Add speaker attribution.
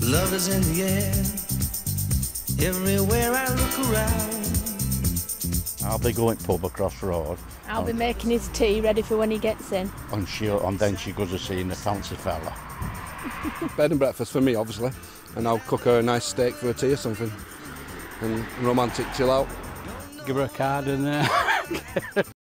Speaker 1: Love is in the air. Everywhere I look around.
Speaker 2: I'll be going pub across the road,
Speaker 3: I'll be making his tea ready for when he gets in.
Speaker 2: and she and then she goes to seeing the fancy fella.
Speaker 4: Bed and breakfast for me, obviously, and I'll cook her a nice steak for a tea or something, and romantic chill out.
Speaker 5: Give her a card and uh,